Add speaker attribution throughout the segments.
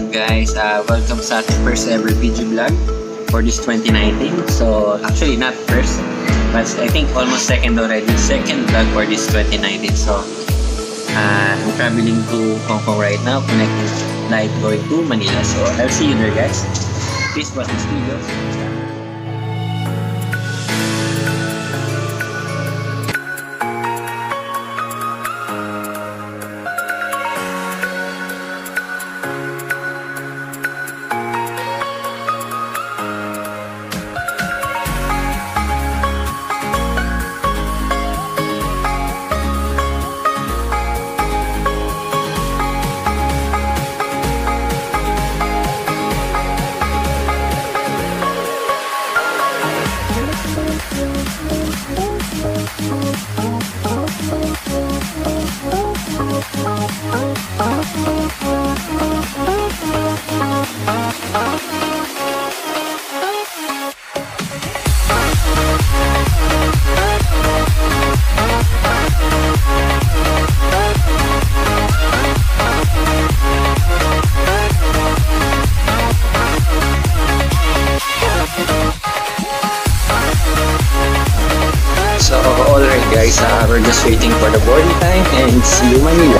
Speaker 1: what's guys? Uh, welcome sa ating first ever video vlog for this 2019. So, actually not first, but I think almost second already. Second vlog for this 2019. So, uh, I'm traveling to Hong Kong right now, connecting flight going to Manila. So, I'll see you there guys. Please watch this video. So, alright guys, uh, we're just waiting for the boarding time and see you Manila.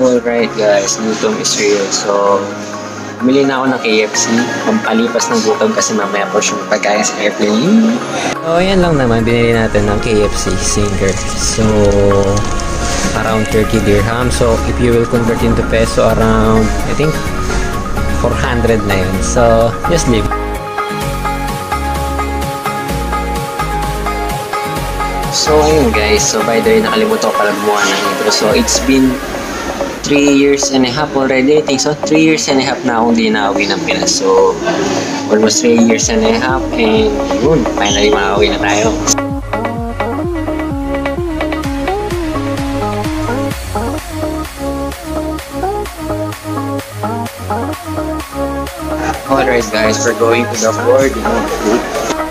Speaker 1: Alright guys, gutom is real. So, bumili na ako ng KFC. Pampalipas ng gutom kasi mamaya po siyang pagkain sa airplane. So, yan lang naman. Binili natin ng KFC singer. So, around 30 dirham. So, if you will convert into peso, around, I think, 400 na yun. So, just leave. So, ayun guys. So, by the way, nakalimutan ko pala gumawa ng intro. So, it's been 3 years and a half already. I think so. 3 years and a half na akong di nauwi ng Pinas. So, almost 3 years and a half. And, yun, finally makauwi na tayo. Guys, we're going to the boarding.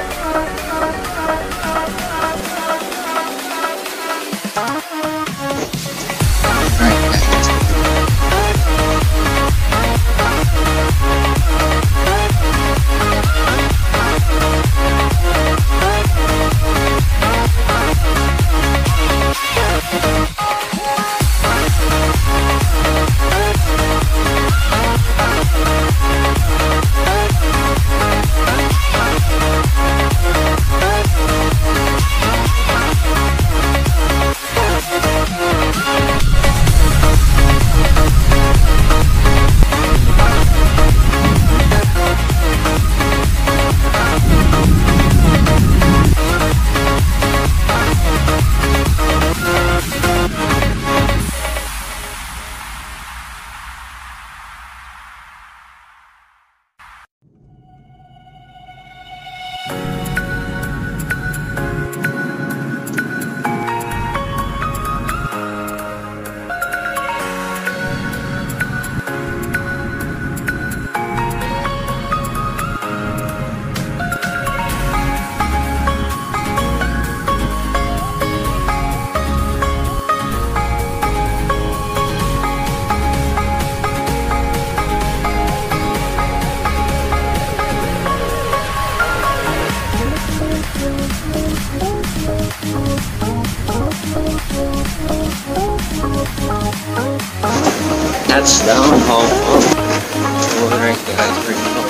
Speaker 1: Touchdown Hong Kong. Alright guys, we're